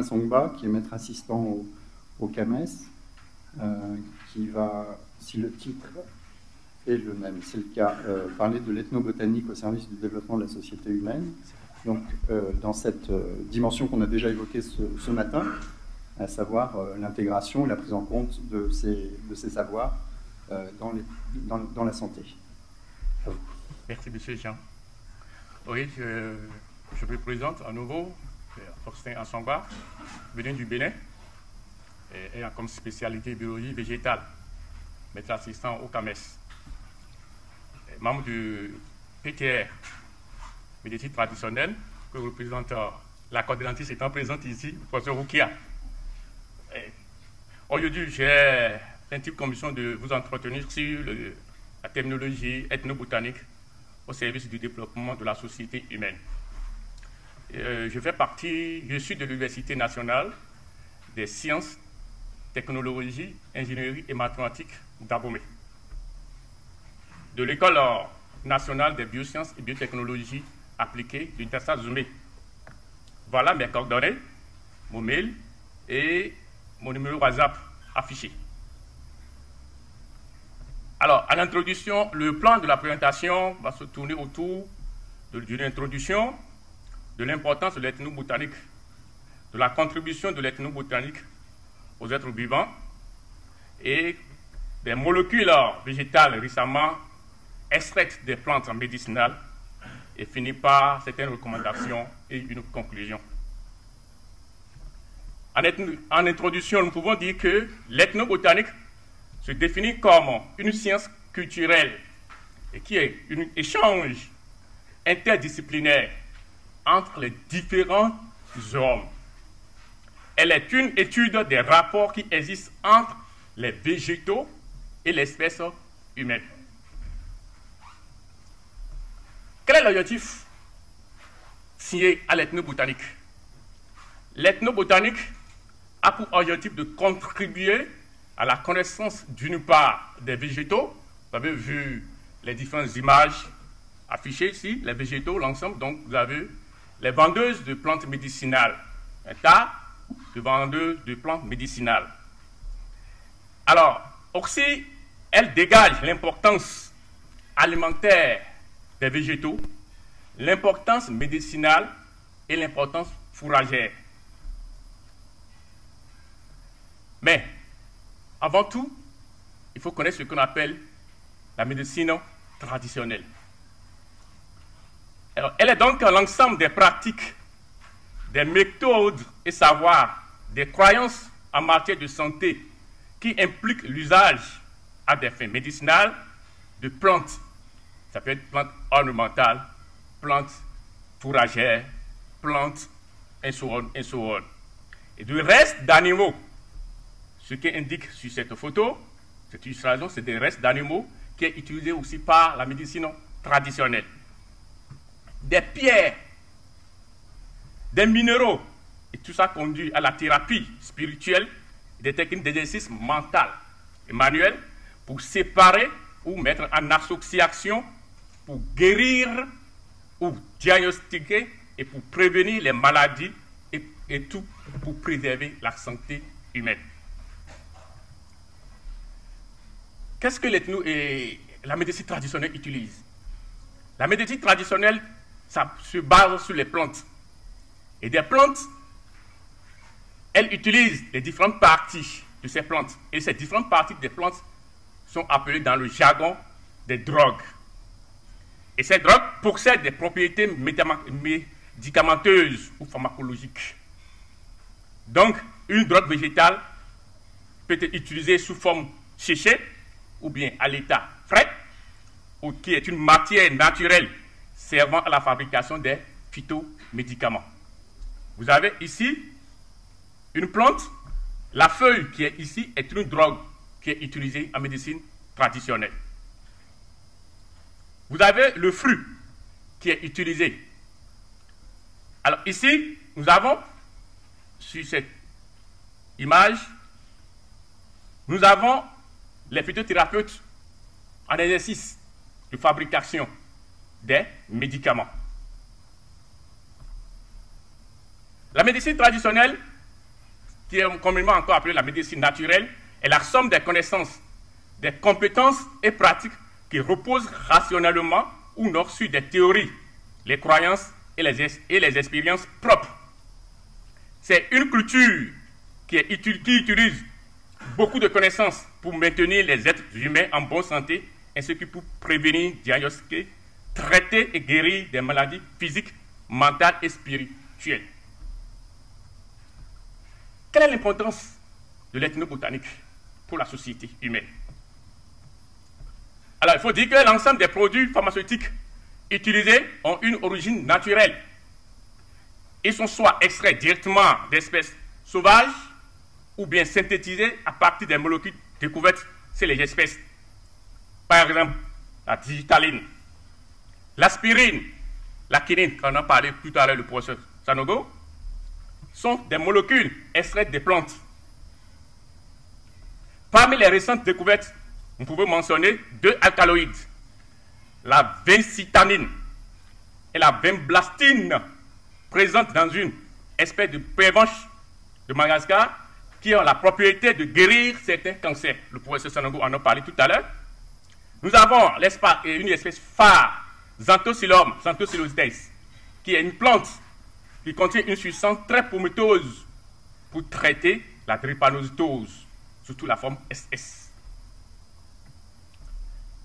Songba, qui est maître assistant au, au CAMES, euh, qui va, si le titre est le même, c'est le cas, euh, parler de l'ethnobotanique au service du développement de la société humaine. Donc, euh, dans cette dimension qu'on a déjà évoquée ce, matin, à savoir l'intégration et la prise en compte de ces, de ces savoirs dans, les, dans, dans, la santé. Merci, monsieur Jean. Oui, je, je me présente à nouveau, Faustin Ansamba, venu du Bénin ayant comme spécialité biologie végétale, maître assistant au CAMES, membre du PTR, médecine traditionnelle, que représente euh, la coordinatrice étant présente ici, le professeur Roukia. Aujourd'hui, j'ai l'intime commission de vous entretenir sur la terminologie ethnobotanique au service du développement de la société humaine. Euh, je fais partie, je suis de l'Université nationale des sciences technologie, ingénierie et mathématiques d'Abomey. De l'École nationale des biosciences et biotechnologies appliquées du Tessa. Voilà mes coordonnées, mon mail et mon numéro WhatsApp affiché. Alors, à l'introduction, le plan de la présentation va se tourner autour d'une introduction de l'importance de l'ethnobotanique, de la contribution de l'ethnobotanique aux êtres vivants et des molécules végétales récemment extraites des plantes médicinales et finit par certaines recommandations et une conclusion. En, en introduction, nous pouvons dire que l'ethnobotanique se définit comme une science culturelle et qui est un échange interdisciplinaire entre les différents hommes elle est une étude des rapports qui existent entre les végétaux et l'espèce humaine. Quel est l'objectif signé à l'ethnobotanique? L'ethnobotanique a pour objectif de contribuer à la connaissance d'une part des végétaux. Vous avez vu les différentes images affichées ici, les végétaux, l'ensemble. Donc, vous avez les vendeuses de plantes médicinales. Un tas de vendeuses de plantes médicinales. Alors, aussi, elle dégage l'importance alimentaire des végétaux, l'importance médicinale et l'importance fourragère. Mais, avant tout, il faut connaître ce qu'on appelle la médecine traditionnelle. Elle est donc l'ensemble des pratiques des méthodes et savoirs, des croyances en matière de santé qui impliquent l'usage à des fins médicinales de plantes. Ça peut être plantes ornementales, plantes fourragères, plantes et so Et du reste d'animaux. Ce qui indique sur cette photo, cette illustration, c'est des restes d'animaux qui est utilisé aussi par la médecine traditionnelle. Des pierres des minéraux. Et tout ça conduit à la thérapie spirituelle des techniques d'exercice mental et manuel pour séparer ou mettre en association pour guérir ou diagnostiquer et pour prévenir les maladies et, tout pour préserver la santé humaine. Qu'est-ce que et la médecine traditionnelle utilise? La médecine traditionnelle, ça se base sur les plantes. Et des plantes, elles utilisent les différentes parties de ces plantes. Et ces différentes parties des plantes sont appelées dans le jargon des drogues. Et ces drogues possèdent des propriétés médicamenteuses ou pharmacologiques. Donc, une drogue végétale peut être utilisée sous forme séchée ou bien à l'état frais, ou qui est une matière naturelle servant à la fabrication des phytomédicaments. Vous avez ici une plante. La feuille qui est ici est une drogue qui est utilisée en médecine traditionnelle. Vous avez le fruit qui est utilisé. Alors ici, nous avons, sur cette image, nous avons les phytothérapeutes en exercice de fabrication des médicaments. La médecine traditionnelle qui est communément encore appelée la médecine naturelle, est la somme des connaissances, des compétences et pratiques qui reposent rationnellement ou non sur des théories, les croyances et les, et les expériences propres. C'est une culture qui, utilise beaucoup de connaissances pour maintenir les êtres humains en bonne santé, ainsi que pour prévenir, diagnostiquer, traiter et guérir des maladies physiques, mentales et spirituelles. Quelle est l'importance de l'ethnobotanique pour la société humaine? Alors, il faut dire que l'ensemble des produits pharmaceutiques utilisés ont une origine naturelle. Ils sont soit extraits directement d'espèces sauvages ou bien synthétisés à partir des molécules découvertes c'est les espèces. Par exemple, la digitaline, l'aspirine, la quinine, qu'on a parlé tout à l'heure le professeur Sanogo, sont des molécules extraites des plantes. Parmi les récentes découvertes, on pouvez mentionner deux alcaloïdes, la vincitanine et la vemblastine, présentes dans une espèce de prévenche de Madagascar qui ont la propriété de guérir certains cancers. Le professeur Sanogo en a parlé tout à l'heure. Nous avons une espèce phare, Xanthosylosites, qui est une plante qui contient une substance très prometteuse pour traiter la drépanocytose, surtout la forme SS.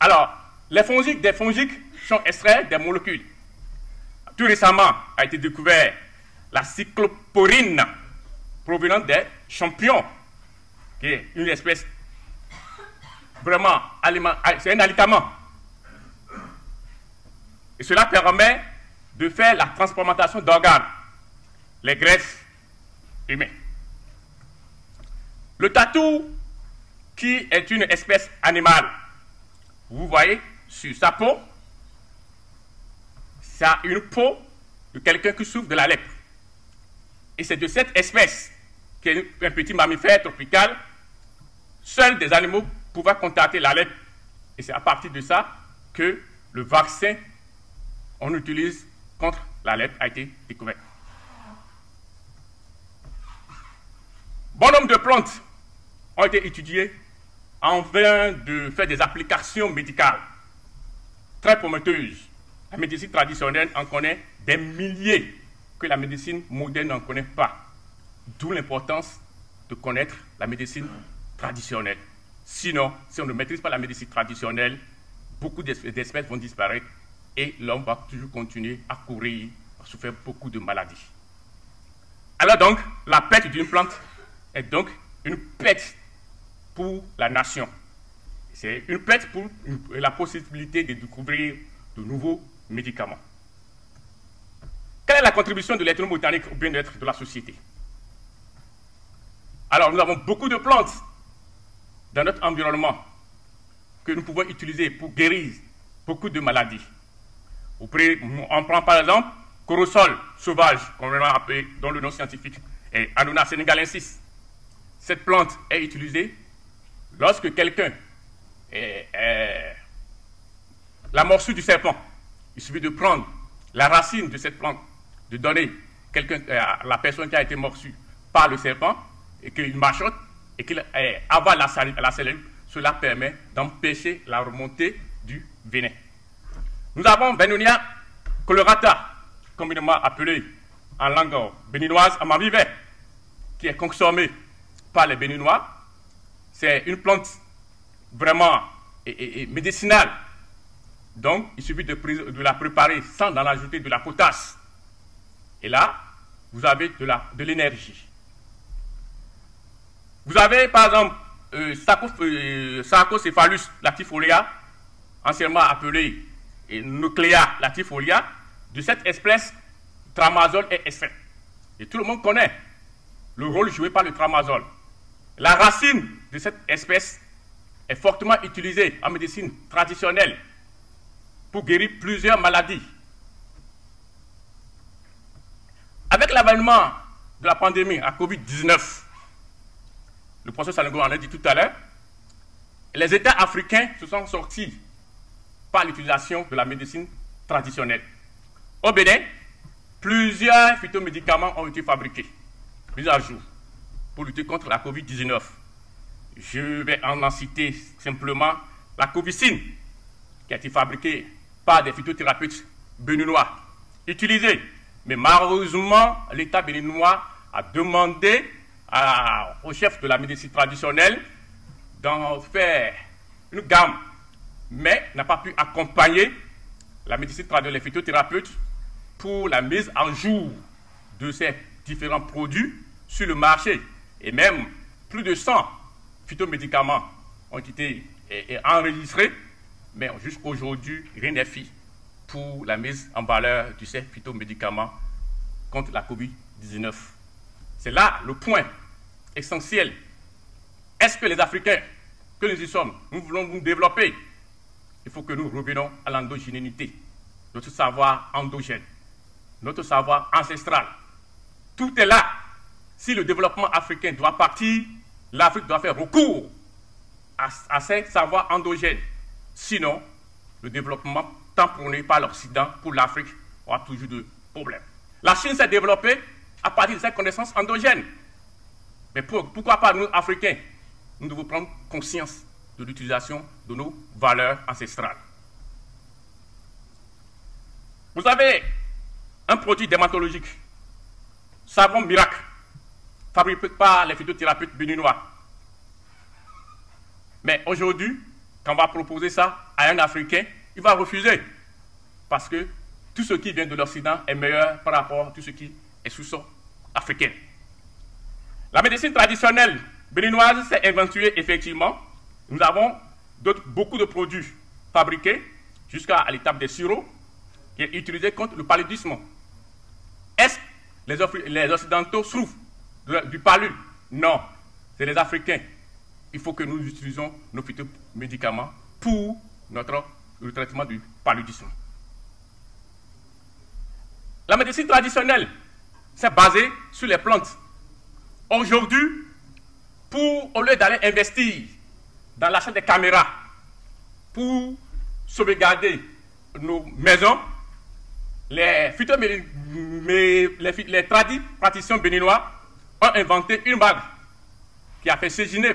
Alors, les fongiques des fongiques sont extraits des molécules. Tout récemment a été découvert la cycloporine provenant des champignons, qui est une espèce vraiment c'est un aliment. Et cela permet de faire la transformation d'organes les greffes humaines. Le tatou, qui est une espèce animale, vous voyez sur sa peau, ça a une peau de quelqu'un qui souffre de la lèpre. Et c'est de cette espèce, qui est un petit mammifère tropical, seuls des animaux pouvaient contacter la lèpre. Et c'est à partir de ça que le vaccin qu'on utilise contre la lèpre a été découvert. Bon nombre de plantes ont été étudiées en vue de faire des applications médicales très prometteuses. La médecine traditionnelle en connaît des milliers que la médecine moderne n'en connaît pas. D'où l'importance de connaître la médecine traditionnelle. Sinon, si on ne maîtrise pas la médecine traditionnelle, beaucoup d'espèces vont disparaître et l'homme va toujours continuer à courir, à souffrir beaucoup de maladies. Alors donc, la perte d'une plante est donc une perte pour la nation. C'est une perte pour la possibilité de découvrir de nouveaux médicaments. Quelle est la contribution de l'ethno-botanique au bien-être de la société? Alors, nous avons beaucoup de plantes dans notre environnement que nous pouvons utiliser pour guérir beaucoup de maladies. On prend par exemple corosol sauvage, complètement appelé, dont le nom scientifique est Anona senegalensis. Cette plante est utilisée lorsque quelqu'un la morsure du serpent. Il suffit de prendre la racine de cette plante, de donner quelqu'un à la personne qui a été morsue par le serpent et qu'il machote et qu'il avale la, la cellule. Cela permet d'empêcher la remontée du venin. Nous avons Benonia colorata, communément appelée en langue béninoise amavivet, qui est consommée par les Béninois. C'est une plante vraiment médicinale. Donc, il suffit de, la préparer sans en ajouter de la potasse. Et là, vous avez de l'énergie. vous avez, par exemple, euh, euh Sarcocéphalus latifolia, anciennement appelé Nuclea latifolia. De cette espèce, tramadol est extrait. Et tout le monde connaît le rôle joué par le tramadol. La racine de cette espèce est fortement utilisée en médecine traditionnelle pour guérir plusieurs maladies. Avec l'avènement de la pandémie à Covid-19, le professeur Sanogo en a dit tout à l'heure, les États africains se sont sortis l'utilisation de la médecine traditionnelle. Au Bénin, plusieurs phytomédicaments ont été fabriqués, mis à jour. pour lutter contre la COVID-19. Je vais en citer simplement la Covicine, qui a été fabriquée par des phytothérapeutes béninois, utilisée. Mais malheureusement, l'État béninois a demandé au chef de la médecine traditionnelle d'en faire une gamme, mais n'a pas pu accompagner la médecine traditionnelle, les phytothérapeutes, pour la mise en jour de ces différents produits sur le marché. Et même plus de 100 phytomédicaments ont été enregistrés, mais jusqu'aujourd'hui, rien n'est fait pour la mise en valeur de ces phytomédicaments contre la COVID-19. C'est là le point essentiel. Est-ce que les Africains, que nous y sommes, nous voulons nous développer Il faut que nous revenions à l'endogénéité, notre savoir endogène, notre savoir ancestral. Tout est là. Si le développement africain doit partir, l'Afrique doit faire recours à, à ces savoirs endogènes. Sinon, le développement tamponné par l'Occident pour l'Afrique aura toujours de problèmes. La Chine s'est développée à partir de cette connaissance endogène. Mais pourquoi pas nous, Africains Nous devons prendre conscience de l'utilisation de nos valeurs ancestrales. Vous avez un produit dermatologique, savon miracle, fabriqué par les phytothérapeutes béninois. Mais aujourd'hui, quand on va proposer ça à un Africain, il va refuser. Parce que tout ce qui vient de l'Occident est meilleur par rapport à tout ce qui est sous-sol africain. La médecine traditionnelle béninoise s'est inventée effectivement. Nous avons beaucoup de produits fabriqués jusqu'à l'étape des sirops qui est utilisé contre le paludisme. Est-ce que les, Occidentaux souffrent du palud? Non, c'est les Africains. Il faut que nous utilisions nos phytomédicaments pour notre, le traitement du paludisme. La médecine traditionnelle s'est basée sur les plantes. Aujourd'hui, au lieu d'aller investir dans l'achat des caméras pour sauvegarder nos maisons, les, les, les tradis praticiens béninois ont inventé une bague qui a fait séjourner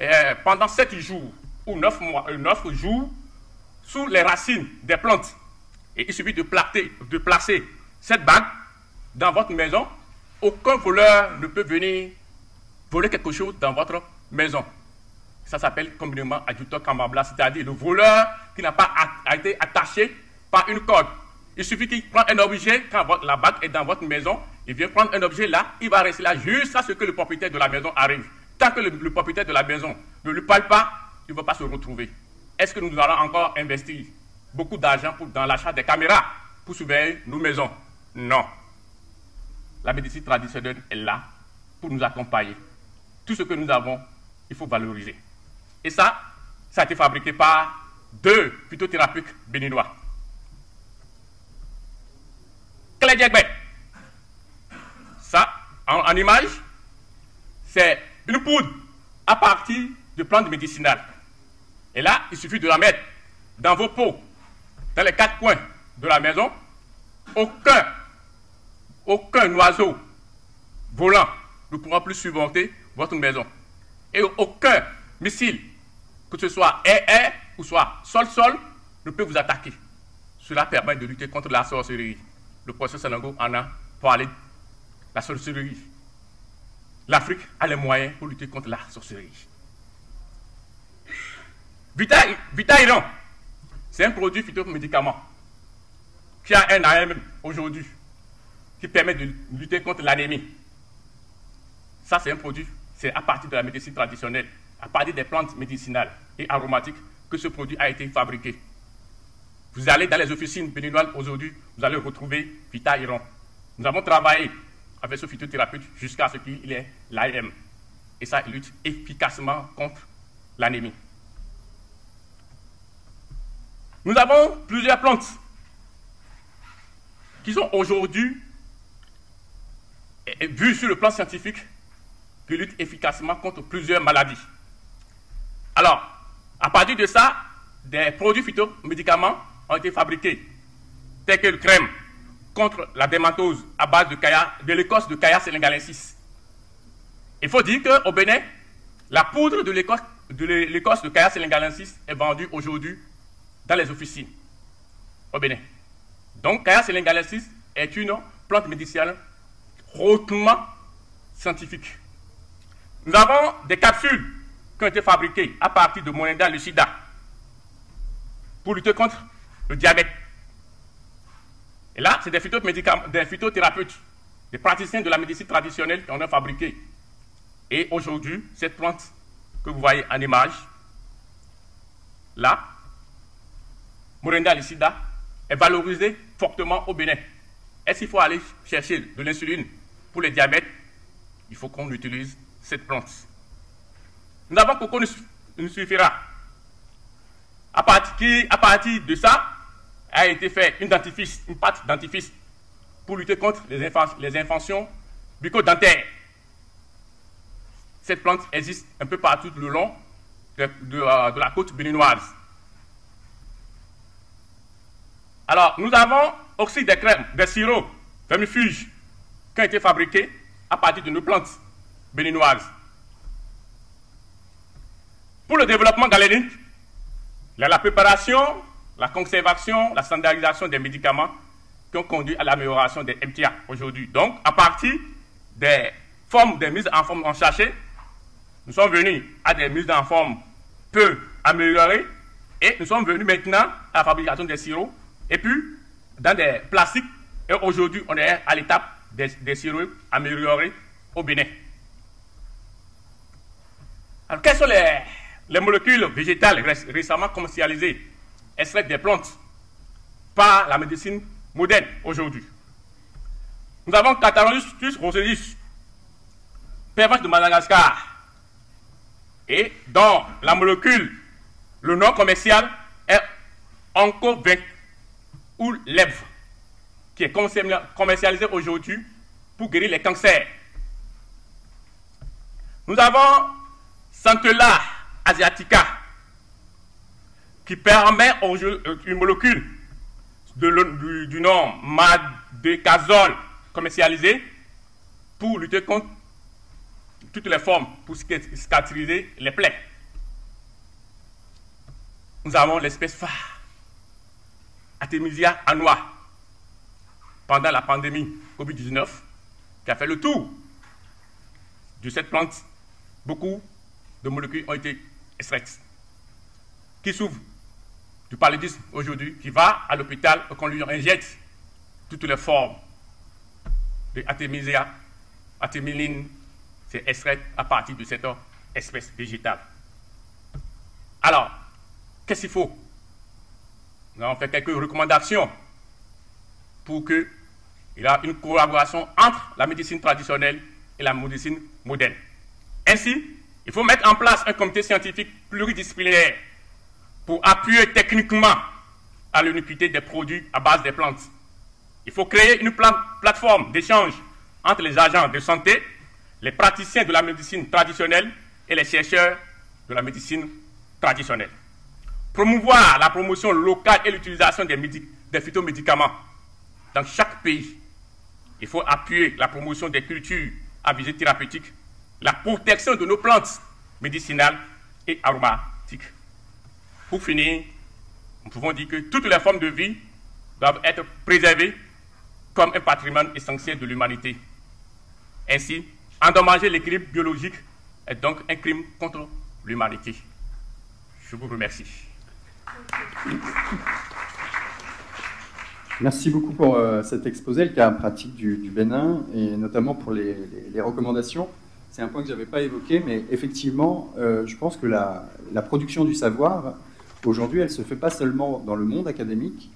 euh, pendant 7 jours ou 9, mois, 9 euh, jours sous les racines des plantes. Et il suffit de, de placer cette bague dans votre maison. Aucun voleur ne peut venir voler quelque chose dans votre maison. Ça s'appelle communément adjutant camabla, c'est-à-dire le voleur qui n'a pas été attaché par une corde. Il suffit qu'il prenne un objet, quand la bague est dans votre maison, il vient prendre un objet là, il va rester là jusqu'à ce que le propriétaire de la maison arrive. Tant que le, propriétaire de la maison ne lui parle pas, il ne va pas se retrouver. Est-ce que nous allons encore investir beaucoup d'argent dans l'achat des caméras pour surveiller nos maisons? Non. La médecine traditionnelle est là pour nous accompagner. Tout ce que nous avons, il faut valoriser. Et ça, ça a été fabriqué par deux phytothérapeutes béninois. Ça, en, image, c'est une poudre à partir de plantes médicinales. Et là, il suffit de la mettre dans vos pots, dans les quatre coins de la maison. Aucun, aucun oiseau volant ne pourra plus surmonter votre maison. Et aucun missile, que ce soit air-air ou soit sol-sol, ne peut vous attaquer. Cela permet de lutter contre la sorcellerie le professeur Sanango en a parlé. La sorcellerie. L'Afrique a les moyens pour lutter contre la sorcellerie. Vita, Vita c'est un produit phytomédicament qui a un AM aujourd'hui qui permet de lutter contre l'anémie. Ça, c'est un produit, c'est à partir de la médecine traditionnelle, à partir des plantes médicinales et aromatiques que ce produit a été fabriqué. Vous allez dans les officines béninoises aujourd'hui, vous allez retrouver Vita Iran. Nous avons travaillé avec ce phytothérapeute jusqu'à ce qu'il ait l'AM. Et ça lutte efficacement contre l'anémie. Nous avons plusieurs plantes qui sont aujourd'hui, vues sur le plan scientifique, qui luttent efficacement contre plusieurs maladies. Alors, à partir de ça, des produits phytomédicaments ont été fabriqués, tels que le crème contre la dermatose à base de, de l'écorce de Kaya sénégalensis. Il faut dire qu'au Bénin, la poudre de l'écorce de, de Kaya selingalensis est vendue aujourd'hui dans les officines au Bénin. Donc, Kaya selingalensis est une plante médicinale hautement scientifique. Nous avons des capsules ont été fabriquées à partir de Morinda lucida pour lutter contre le diabète. Et là, c'est des, phytothérapeutes, des praticiens de la médecine traditionnelle qui en ont fabriqué. Et aujourd'hui, cette plante que vous voyez en image, là, Morinda lucida, est valorisée fortement au Bénin. Est-ce qu'il faut aller chercher de l'insuline pour le diabète Il faut qu'on utilise cette plante. Nous avons Coco nous suffira. À partir, de ça, a été fait une dentifrice, une pâte dentifrice pour lutter contre les, les infections bucco-dentaires. Cette plante existe un peu partout le long de, euh, de la côte béninoise. Alors, nous avons aussi des crèmes, des sirops, vermifuges, qui ont été fabriqués à partir de nos plantes béninoises. Pour le développement galénique, la préparation, la conservation, la standardisation des médicaments qui ont conduit à l'amélioration des MTA aujourd'hui. Donc, à partir des formes des mises en forme en sachet, nous sommes venus à des mises en forme peu améliorées et nous sommes venus maintenant à la fabrication des sirops et puis dans des plastiques. Et aujourd'hui, on est à l'étape des, des sirops améliorés au Bénin. Alors, quelles sont les, les molécules végétales récemment commercialisées, extraites des plantes par la médecine moderne aujourd'hui Nous avons Catalonus roselis, pervenche de Madagascar, et dans la molécule, le nom commercial est 20 ou lèvre, qui est commercialisé aujourd'hui pour guérir les cancers. Nous avons Santella asiatica, qui permet euh, une molécule de, du, nom madécazole commercialisé pour lutter contre toutes les formes, pour cicatriser les plaies. Nous avons l'espèce phare, Artemisia annua, pendant la pandémie Covid-19, qui a fait le tour de cette plante. Beaucoup de molécules ont été Qui souffre du paludisme aujourd'hui, qui va à l'hôpital et qu'on lui injecte toutes les formes de Artemisia, artémiline, c'est extrait à partir de cette espèce végétale. Alors, qu'est-ce qu'il faut? Nous avons fait quelques recommandations pour qu'il y ait une collaboration entre la médecine traditionnelle et la médecine moderne. Ainsi, il faut mettre en place un comité scientifique pluridisciplinaire pour appuyer techniquement à l'uniquité des produits à base des plantes. Il faut créer une plateforme d'échange entre les agents de santé, les praticiens de la médecine traditionnelle et les chercheurs de la médecine traditionnelle. Promouvoir la promotion locale et l'utilisation des, des phytomédicaments dans chaque pays. Il faut appuyer la promotion des cultures à visée thérapeutique la protection de nos plantes médicinales et aromatiques. Pour finir, nous pouvons dire que toutes les formes de vie doivent être préservées comme un patrimoine essentiel de l'humanité. Ainsi, endommager l'équilibre biologique est donc un crime contre l'humanité. Je vous remercie. Merci beaucoup pour euh, cet exposé, le cas pratique du, Bénin, et notamment pour les recommandations c'est un point que je n'avais pas évoqué, mais effectivement, euh, je pense que la, production du savoir, aujourd'hui, elle ne se fait pas seulement dans le monde académique,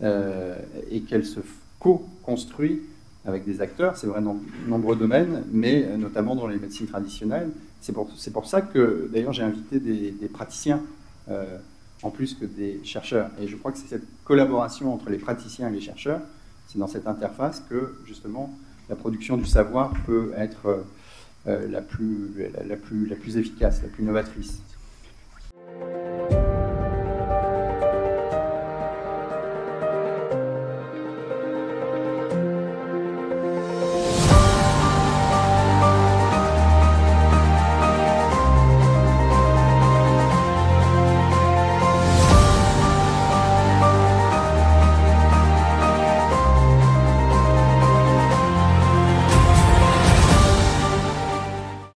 euh, et qu'elle se co-construit avec des acteurs, c'est vrai dans de nombreux domaines, mais notamment dans les médecines traditionnelles. C'est pour, pour, ça que, d'ailleurs, j'ai invité des, praticiens, euh, en plus que des chercheurs. Et je crois que c'est cette collaboration entre les praticiens et les chercheurs, c'est dans cette interface que, justement, la production du savoir peut être la, plus, la, plus, la plus efficace, la plus novatrice.